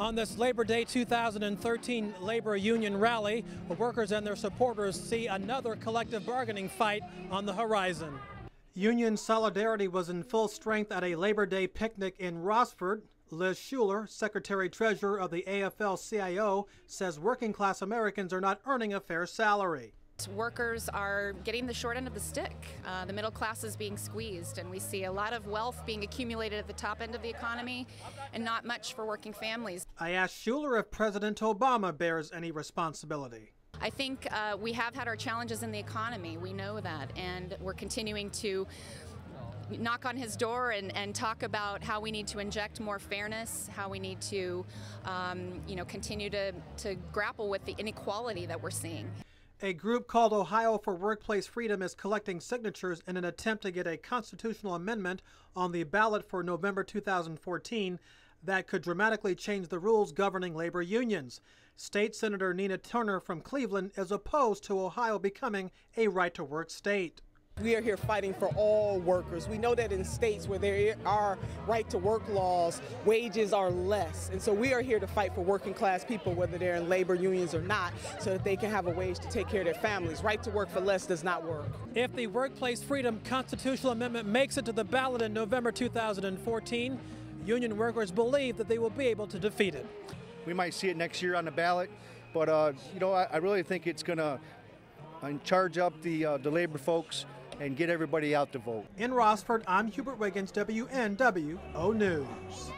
On this Labor Day 2013 labor union rally, workers and their supporters see another collective bargaining fight on the horizon. Union solidarity was in full strength at a Labor Day picnic in Rossford. Liz Shuler, Secretary Treasurer of the AFL CIO, says working class Americans are not earning a fair salary. Workers are getting the short end of the stick. Uh, the middle class is being squeezed, and we see a lot of wealth being accumulated at the top end of the economy and not much for working families. I asked Shuler if President Obama bears any responsibility. I think uh, we have had our challenges in the economy. We know that, and we're continuing to knock on his door and, and, talk about how we need to inject more fairness, how we need to, um, you know, continue to, to grapple with the inequality that we're seeing. A group called Ohio for Workplace Freedom is collecting signatures in an attempt to get a constitutional amendment on the ballot for November 2014 that could dramatically change the rules governing labor unions. State Senator Nina Turner from Cleveland is opposed to Ohio becoming a right to work state. We are here fighting for all workers. We know that in states where there are right to work laws, wages are less. And so we are here to fight for working class people, whether they're in labor unions or not, so that they can have a wage to take care of their families. Right to work for less does not work. If the Workplace Freedom Constitutional Amendment makes it to the ballot in November 2014, union workers believe that they will be able to defeat it. We might see it next year on the ballot, but uh, you know, I, I really think it's going to uh, charge up the uh, the labor folks and get everybody out to vote. In Rossford, I'm Hubert Wiggins, WNWO News.